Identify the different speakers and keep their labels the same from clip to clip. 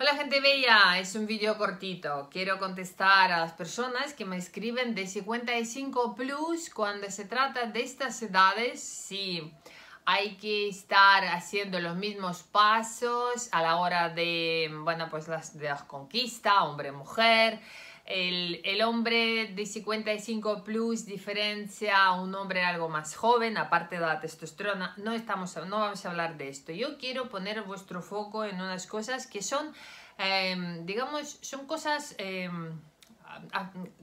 Speaker 1: Hola gente bella, es un vídeo cortito. Quiero contestar a las personas que me escriben de 55 plus cuando se trata de estas edades. Sí, hay que estar haciendo los mismos pasos a la hora de, bueno, pues las, de las conquistas, hombre-mujer. El, el, hombre de 55 plus diferencia a un hombre algo más joven, aparte de la testosterona. No, estamos, no vamos a hablar de esto. Yo quiero poner vuestro foco en unas cosas que son, eh, digamos, son cosas eh,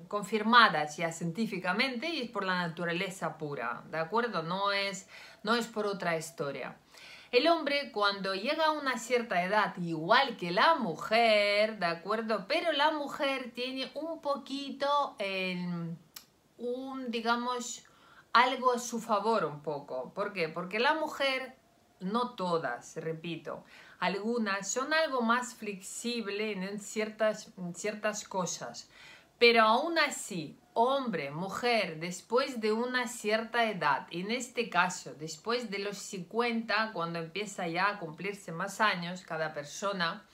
Speaker 1: confirmadas ya científicamente y es por la naturaleza pura, ¿de acuerdo? No es, no es por otra historia. El hombre cuando llega a una cierta edad, igual que la mujer, ¿de acuerdo? Pero la mujer tiene un poquito, eh, un, digamos, algo a su favor un poco. ¿Por qué? Porque la mujer, no todas, repito, algunas son algo más flexible en ciertas, en ciertas cosas. Pero aún así, hombre, mujer, después de una cierta edad, en este caso, después de los 50, cuando empieza ya a cumplirse más años cada persona,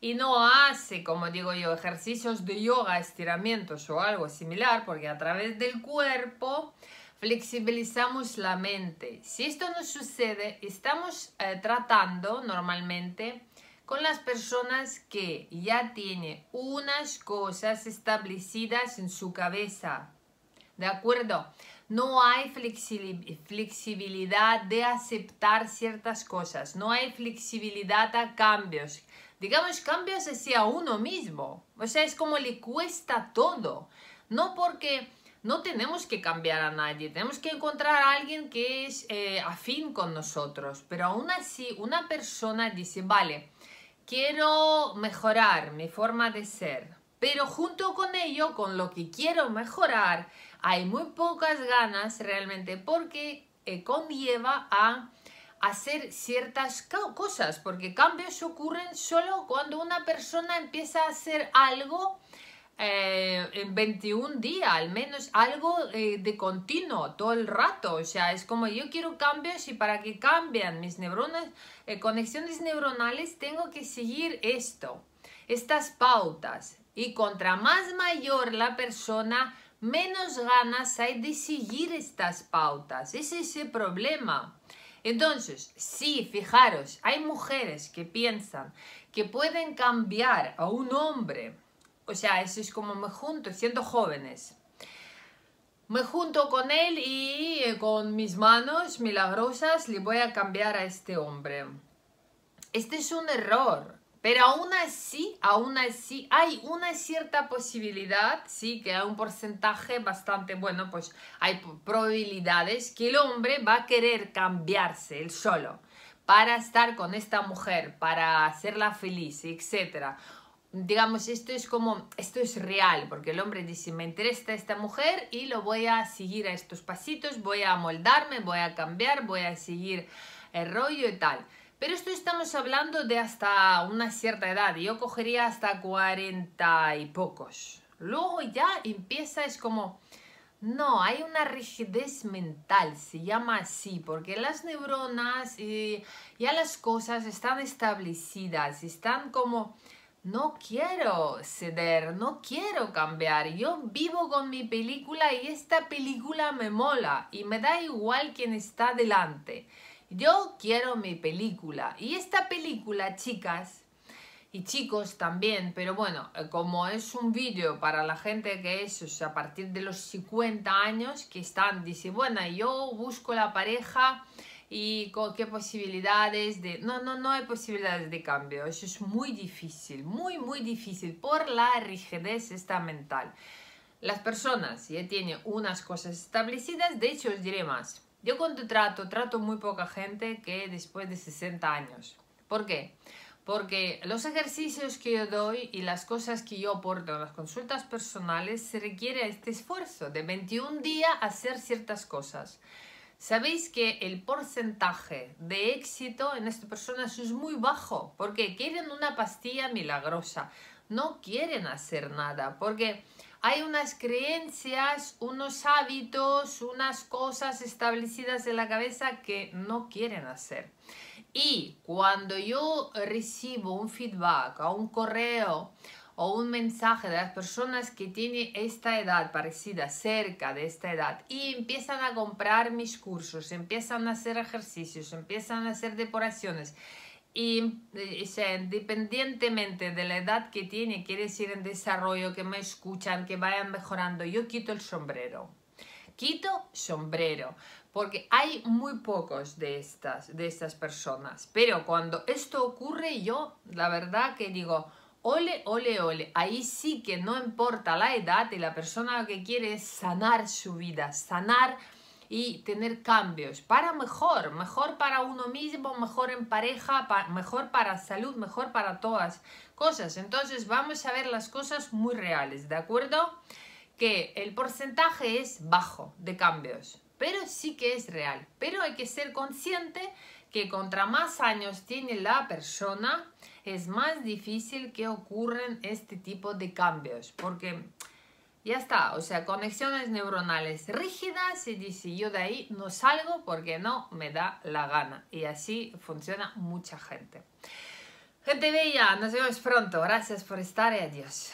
Speaker 1: y no hace, como digo yo, ejercicios de yoga, estiramientos o algo similar, porque a través del cuerpo flexibilizamos la mente. Si esto no sucede, estamos eh, tratando normalmente con las personas que ya tienen unas cosas establecidas en su cabeza. ¿De acuerdo? No hay flexibilidad de aceptar ciertas cosas, no hay flexibilidad a cambios. Digamos, cambios hacia uno mismo. O sea, es como le cuesta todo. No porque no tenemos que cambiar a nadie, tenemos que encontrar a alguien que es eh, afín con nosotros. Pero aún así, una persona dice, vale, quiero mejorar mi forma de ser, pero junto con ello, con lo que quiero mejorar, hay muy pocas ganas realmente porque eh, conlleva a hacer ciertas cosas, porque cambios ocurren solo cuando una persona empieza a hacer algo eh, en 21 días, al menos algo eh, de continuo, todo el rato. O sea, es como yo quiero cambios y para que cambien mis neuronas, eh, conexiones neuronales, tengo que seguir esto, estas pautas. Y contra más mayor la persona, menos ganas hay de seguir estas pautas. Es ese problema. Entonces, sí, fijaros, hay mujeres que piensan que pueden cambiar a un hombre o sea, eso es como me junto, siendo jóvenes. Me junto con él y eh, con mis manos milagrosas le voy a cambiar a este hombre. Este es un error, pero aún así, aún así hay una cierta posibilidad, sí, que hay un porcentaje bastante bueno, pues hay probabilidades que el hombre va a querer cambiarse él solo para estar con esta mujer, para hacerla feliz, etcétera digamos, esto es como, esto es real, porque el hombre dice, me interesa esta mujer y lo voy a seguir a estos pasitos, voy a moldarme, voy a cambiar, voy a seguir el rollo y tal. Pero esto estamos hablando de hasta una cierta edad, yo cogería hasta 40 y pocos. Luego ya empieza, es como, no, hay una rigidez mental, se llama así, porque las neuronas y ya las cosas están establecidas, están como no quiero ceder, no quiero cambiar. Yo vivo con mi película y esta película me mola y me da igual quién está delante. Yo quiero mi película y esta película, chicas y chicos también, pero bueno, como es un vídeo para la gente que es a partir de los 50 años que están, dice, bueno, yo busco la pareja y con qué posibilidades de... No, no, no hay posibilidades de cambio. Eso es muy difícil, muy, muy difícil por la rigidez esta mental. Las personas ya tienen unas cosas establecidas, de hecho os diré más. Yo cuando trato, trato muy poca gente que después de 60 años. ¿Por qué? Porque los ejercicios que yo doy y las cosas que yo aporto en las consultas personales se requiere este esfuerzo de 21 días hacer ciertas cosas. Sabéis que el porcentaje de éxito en estas personas es muy bajo porque quieren una pastilla milagrosa, no quieren hacer nada porque hay unas creencias, unos hábitos, unas cosas establecidas en la cabeza que no quieren hacer. Y cuando yo recibo un feedback o un correo o un mensaje de las personas que tienen esta edad parecida, cerca de esta edad, y empiezan a comprar mis cursos, empiezan a hacer ejercicios, empiezan a hacer depuraciones, y, independientemente de la edad que tiene, quiere decir en desarrollo, que me escuchan, que vayan mejorando, yo quito el sombrero. Quito sombrero, porque hay muy pocos de estas, de estas personas. Pero cuando esto ocurre, yo la verdad que digo, ole, ole, ole. Ahí sí que no importa la edad y la persona que quiere es sanar su vida, sanar y tener cambios para mejor, mejor para uno mismo, mejor en pareja, mejor para salud, mejor para todas cosas. Entonces vamos a ver las cosas muy reales, ¿de acuerdo? Que el porcentaje es bajo de cambios, pero sí que es real. Pero hay que ser consciente que contra más años tiene la persona, es más difícil que ocurran este tipo de cambios, porque ya está, o sea, conexiones neuronales rígidas y dice yo de ahí no salgo porque no me da la gana. Y así funciona mucha gente. Gente bella, nos vemos pronto. Gracias por estar y adiós.